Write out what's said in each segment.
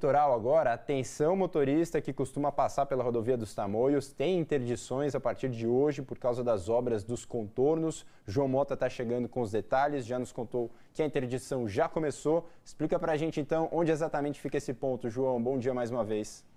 litoral agora, atenção motorista que costuma passar pela rodovia dos Tamoios, tem interdições a partir de hoje por causa das obras dos contornos. João Mota está chegando com os detalhes, já nos contou que a interdição já começou. Explica para a gente então onde exatamente fica esse ponto, João. Bom dia mais uma vez.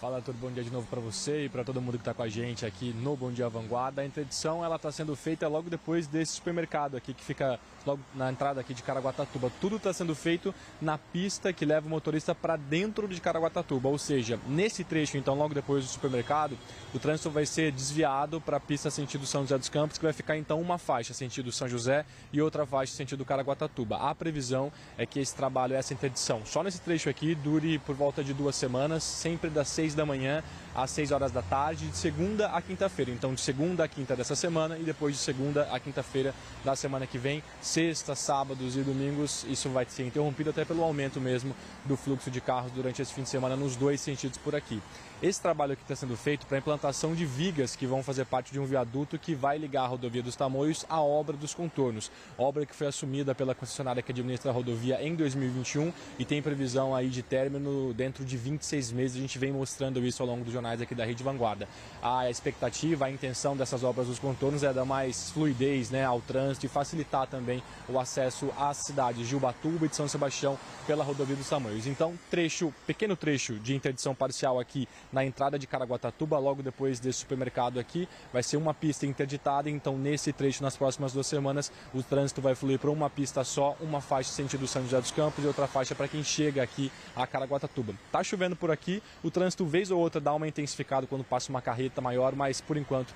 Fala, Arthur, bom dia de novo para você e para todo mundo que está com a gente aqui no Bom Dia Vanguarda. A interdição ela está sendo feita logo depois desse supermercado aqui que fica logo na entrada aqui de Caraguatatuba. Tudo está sendo feito na pista que leva o motorista para dentro de Caraguatatuba, ou seja, nesse trecho então logo depois do supermercado, o trânsito vai ser desviado para a pista sentido São José dos Campos, que vai ficar então uma faixa sentido São José e outra faixa sentido Caraguatatuba. A previsão é que esse trabalho, essa interdição, só nesse trecho aqui dure por volta de duas semanas, sempre das seis 6 da manhã às 6 horas da tarde, de segunda a quinta-feira. Então, de segunda a quinta dessa semana e depois de segunda a quinta-feira da semana que vem, sexta, sábados e domingos, isso vai ser interrompido até pelo aumento mesmo do fluxo de carros durante esse fim de semana nos dois sentidos por aqui. Esse trabalho aqui está sendo feito para a implantação de vigas que vão fazer parte de um viaduto que vai ligar a rodovia dos Tamoios à obra dos contornos. Obra que foi assumida pela concessionária que administra a rodovia em 2021 e tem previsão aí de término dentro de 26 meses. A gente vem mostrando isso ao longo dos jornais aqui da Rede Vanguarda. A expectativa, a intenção dessas obras dos contornos é dar mais fluidez né, ao trânsito e facilitar também o acesso às cidades de Ubatuba e de São Sebastião pela rodovia dos Tamoios. Então, trecho, pequeno trecho de interdição parcial aqui na entrada de Caraguatatuba, logo depois desse supermercado aqui. Vai ser uma pista interditada, então nesse trecho, nas próximas duas semanas, o trânsito vai fluir para uma pista só, uma faixa sentido São José dos Campos e outra faixa para quem chega aqui a Caraguatatuba. Tá chovendo por aqui, o trânsito vez ou outra dá uma intensificada quando passa uma carreta maior, mas por enquanto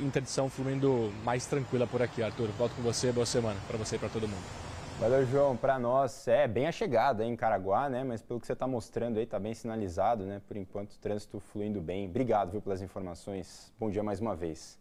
interdição fluindo mais tranquila por aqui. Arthur, volto com você, boa semana para você e para todo mundo. Valeu, João. Para nós é bem a chegada em Caraguá, né? Mas pelo que você está mostrando aí, está bem sinalizado, né? Por enquanto, o trânsito fluindo bem. Obrigado, viu, pelas informações. Bom dia mais uma vez.